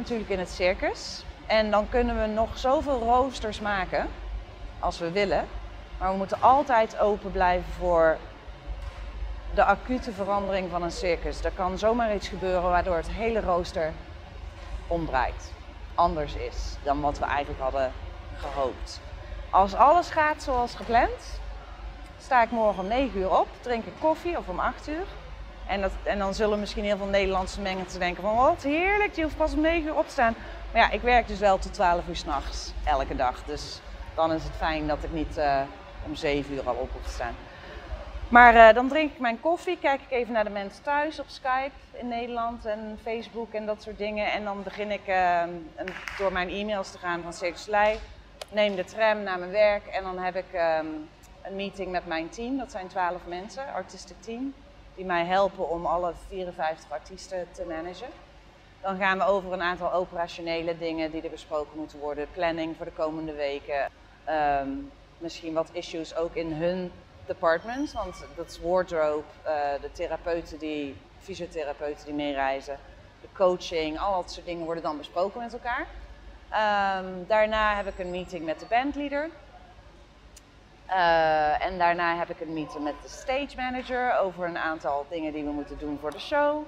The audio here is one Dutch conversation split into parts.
natuurlijk in het circus. En dan kunnen we nog zoveel roosters maken als we willen. Maar we moeten altijd open blijven voor de acute verandering van een circus. Er kan zomaar iets gebeuren waardoor het hele rooster omdraait. Anders is dan wat we eigenlijk hadden gehoopt. Als alles gaat zoals gepland, sta ik morgen om 9 uur op, drink ik koffie of om 8 uur. En, dat, en dan zullen misschien heel veel Nederlandse mensen denken van wat heerlijk, je hoeft pas om 9 uur op te staan. Maar ja, ik werk dus wel tot 12 uur s'nachts, elke dag. Dus dan is het fijn dat ik niet uh, om 7 uur al op hoef te staan. Maar uh, dan drink ik mijn koffie, kijk ik even naar de mensen thuis op Skype in Nederland en Facebook en dat soort dingen. En dan begin ik uh, door mijn e-mails te gaan van Circus Lei. Neem de tram naar mijn werk en dan heb ik een meeting met mijn team. Dat zijn 12 mensen, artistic team, die mij helpen om alle 54 artiesten te managen. Dan gaan we over een aantal operationele dingen die er besproken moeten worden. Planning voor de komende weken. Um, misschien wat issues ook in hun department. Want dat is wardrobe, uh, de therapeuten die, fysiotherapeuten die meereizen. De coaching, al dat soort dingen worden dan besproken met elkaar. Um, daarna heb ik een meeting met de bandleader. Uh, en daarna heb ik een meeting met de stage manager over een aantal dingen die we moeten doen voor de show.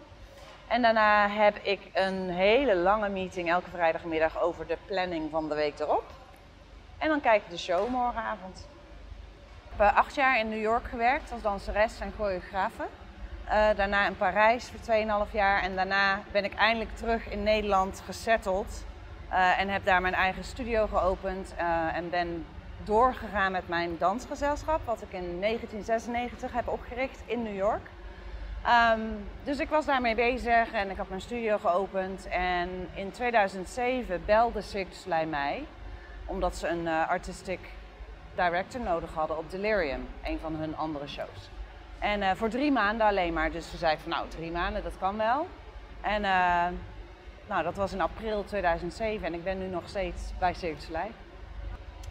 En daarna heb ik een hele lange meeting elke vrijdagmiddag over de planning van de week erop. En dan kijk ik de show morgenavond. Ik heb acht jaar in New York gewerkt als danseres en choreografe. Uh, daarna in Parijs voor 2,5 jaar. En daarna ben ik eindelijk terug in Nederland gesetteld. En heb daar mijn eigen studio geopend. En ben doorgegaan met mijn dansgezelschap, wat ik in 1996 heb opgericht in New York. Um, dus ik was daarmee bezig en ik had mijn studio geopend. En in 2007 belde Six mij, omdat ze een uh, artistic director nodig hadden op Delirium, een van hun andere shows. En uh, voor drie maanden alleen maar. Dus ze zei van nou, drie maanden, dat kan wel. En uh, nou, dat was in april 2007 en ik ben nu nog steeds bij Circus.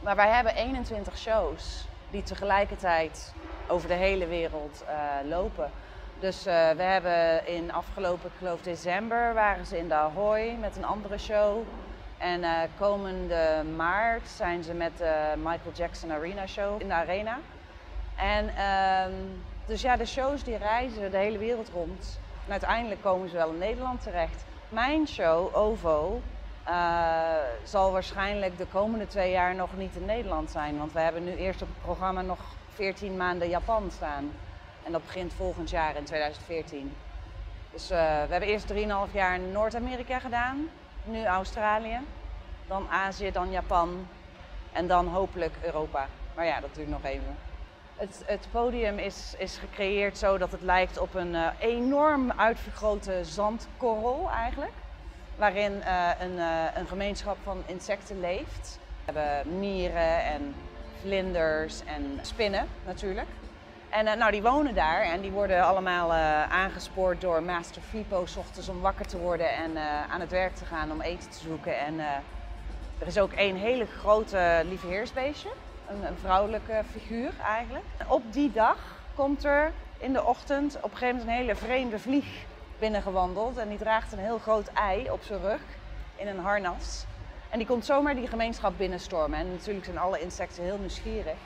Maar wij hebben 21 shows die tegelijkertijd over de hele wereld uh, lopen. Dus uh, we hebben in afgelopen, ik geloof december, waren ze in de Ahoy met een andere show. En uh, komende maart zijn ze met de Michael Jackson Arena Show in de Arena. En uh, dus ja, de shows die reizen de hele wereld rond. En uiteindelijk komen ze wel in Nederland terecht. Mijn show, OVO, uh, zal waarschijnlijk de komende twee jaar nog niet in Nederland zijn. Want we hebben nu eerst op het programma nog 14 maanden Japan staan. En dat begint volgend jaar in 2014. Dus uh, we hebben eerst 3,5 jaar Noord-Amerika gedaan, nu Australië, dan Azië, dan Japan en dan hopelijk Europa. Maar ja, dat duurt nog even. Het, het podium is, is gecreëerd zo dat het lijkt op een uh, enorm uitvergrote zandkorrel eigenlijk. Waarin uh, een, uh, een gemeenschap van insecten leeft. We hebben mieren en vlinders en spinnen natuurlijk. En uh, nou, die wonen daar en die worden allemaal aangespoord door Master Fipo ochtends om wakker te worden en aan het werk te gaan om eten te zoeken. En er is ook één hele grote lieveheersbeestje, een, een, vrouwelijke figuur eigenlijk. Op die dag komt er in de ochtend op een gegeven moment een hele vreemde vlieg binnengewandeld en die draagt een heel groot ei op zijn rug in een harnas. En die komt zomaar die gemeenschap binnenstormen. En natuurlijk zijn alle insecten heel nieuwsgierig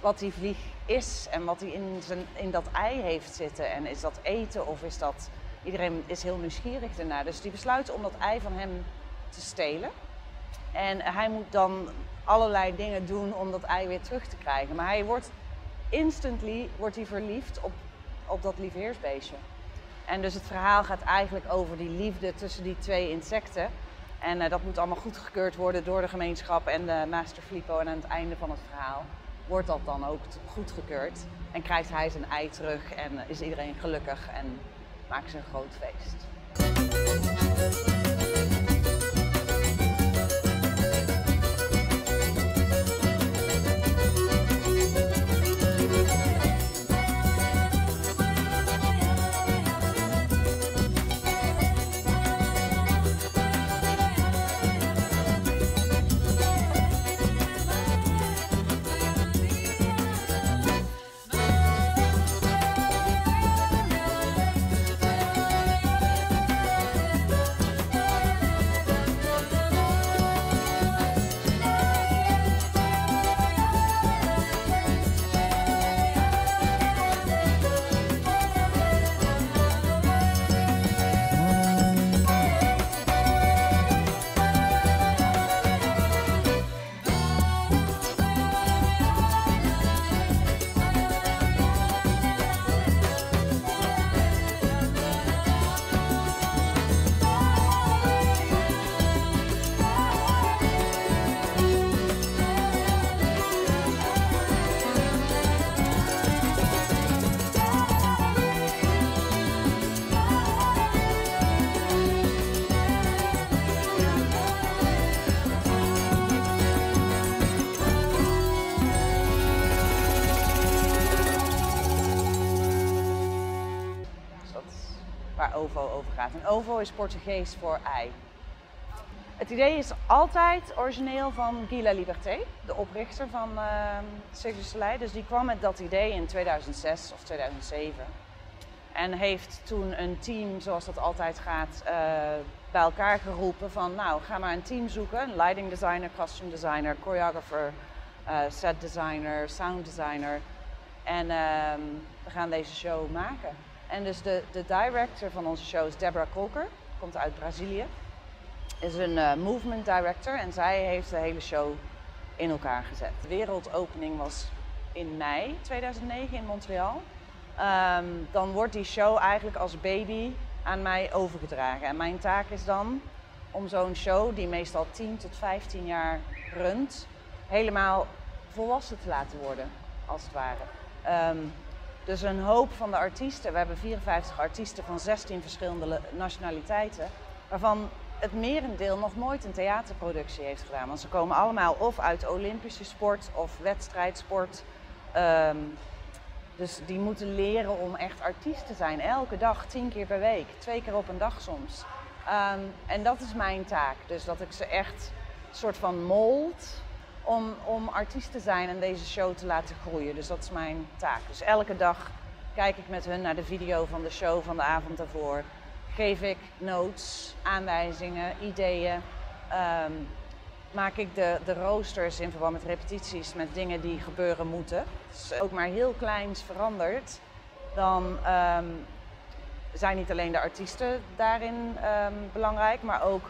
wat die vlieg is en wat hij in, zijn, in dat ei heeft zitten. En is dat eten of is dat... Iedereen is heel nieuwsgierig ernaar. Dus die besluiten om dat ei van hem te stelen. En hij moet dan allerlei dingen doen om dat ei weer terug te krijgen. Maar hij wordt instantly wordt hij verliefd op, op dat liefheersbeestje. En dus het verhaal gaat eigenlijk over die liefde tussen die twee insecten. En uh, dat moet allemaal goedgekeurd worden door de gemeenschap en de Master Filippo. En aan het einde van het verhaal wordt dat dan ook goedgekeurd. En krijgt hij zijn ei terug en is iedereen gelukkig en maakt ze een groot feest. OVO over gaat. En OVO is Portugees voor ei. Het idee is altijd origineel van Guy Liberté, de oprichter van uh, Cirque du. Dus die kwam met dat idee in 2006 of 2007. En heeft toen een team, zoals dat altijd gaat, uh, bij elkaar geroepen van nou, ga maar een team zoeken. Een lighting designer, costume designer, choreographer, uh, set designer, sound designer. En uh, we gaan deze show maken. En dus de, de director van onze show is Deborah Kolker, komt uit Brazilië is een uh, movement director en zij heeft de hele show in elkaar gezet. De wereldopening was in mei 2009 in Montreal. Um, dan wordt die show eigenlijk als baby aan mij overgedragen. En mijn taak is dan om zo'n show, die meestal 10 tot 15 jaar runt, helemaal volwassen te laten worden, als het ware. Um, dus een hoop van de artiesten, we hebben 54 artiesten van 16 verschillende nationaliteiten, waarvan het merendeel nog nooit een theaterproductie heeft gedaan. Want ze komen allemaal of uit Olympische sport of wedstrijdsport. Um, dus die moeten leren om echt artiest te zijn. Elke dag, tien keer per week. Twee keer op een dag soms. Um, en dat is mijn taak. Dus dat ik ze echt soort van mold om, om artiest te zijn en deze show te laten groeien. Dus dat is mijn taak. Dus elke dag kijk ik met hun naar de video van de show van de avond daarvoor geef ik notes, aanwijzingen, ideeën. Um, maak ik de, de roosters in verband met repetities met dingen die gebeuren moeten. Dus ook maar heel kleins veranderd, dan um, zijn niet alleen de artiesten daarin um, belangrijk, maar ook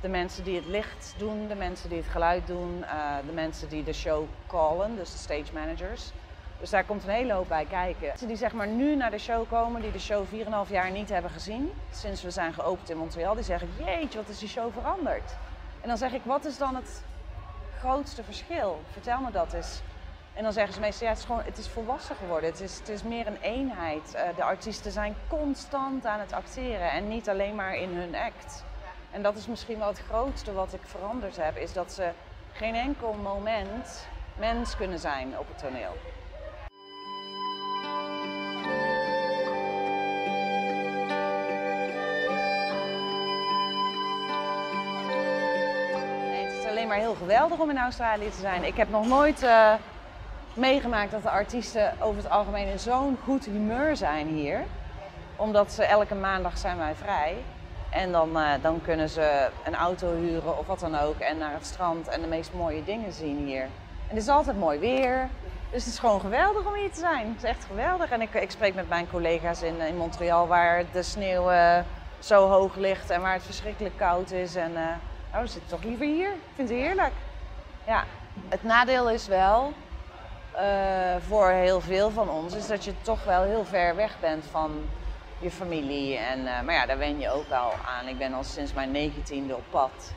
de mensen die het licht doen, de mensen die het geluid doen, uh, de mensen die de show callen, dus de stage managers. Dus daar komt een hele hoop bij kijken. Mensen die zeg maar nu naar de show komen, die de show 4,5 jaar niet hebben gezien, sinds we zijn geopend in Montreal, die zeggen, jeetje, wat is die show veranderd? En dan zeg ik, wat is dan het grootste verschil? Vertel me dat eens. En dan zeggen ze meestal, ja, het is, gewoon, het is volwassen geworden. Het is, het is meer een eenheid. Uh, de artiesten zijn constant aan het acteren en niet alleen maar in hun act. En dat is misschien wel het grootste wat ik veranderd heb, is dat ze geen enkel moment mens kunnen zijn op het toneel. maar heel geweldig om in Australië te zijn. Ik heb nog nooit uh, meegemaakt dat de artiesten over het algemeen in zo'n goed humeur zijn hier. Omdat ze elke maandag zijn wij vrij. En dan, uh, dan kunnen ze een auto huren of wat dan ook en naar het strand en de meest mooie dingen zien hier. En het is altijd mooi weer. Dus het is gewoon geweldig om hier te zijn. Het is echt geweldig. En ik, ik spreek met mijn collega's in, in Montreal waar de sneeuw uh, zo hoog ligt en waar het verschrikkelijk koud is. En, Oh, we zitten toch liever hier. Ik vind het heerlijk. Ja. Het nadeel is wel, voor heel veel van ons, is dat je toch wel heel ver weg bent van je familie. En, uh, maar ja, daar wen je ook wel aan. Ik ben al sinds mijn negentiende op pad.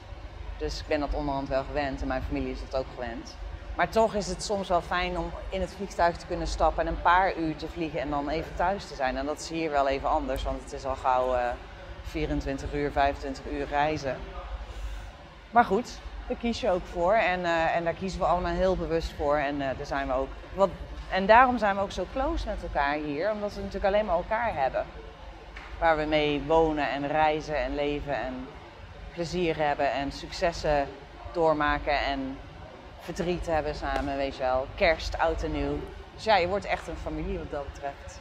Dus ik ben dat onderhand wel gewend en mijn familie is dat ook gewend. Maar toch is het soms wel fijn om in het vliegtuig te kunnen stappen en een paar uur te vliegen en dan even thuis te zijn. En dat is hier wel even anders, want het is al gauw uh, 24 uur, 25 uur reizen. Maar goed, daar kies je ook voor en, uh, en daar kiezen we allemaal heel bewust voor. En, daar zijn we ook, wat, en daarom zijn we ook zo close met elkaar hier, omdat we natuurlijk alleen maar elkaar hebben. Waar we mee wonen en reizen en leven en plezier hebben en successen doormaken en verdriet hebben samen, weet je wel. Kerst, oud en nieuw. Dus ja, je wordt echt een familie wat dat betreft.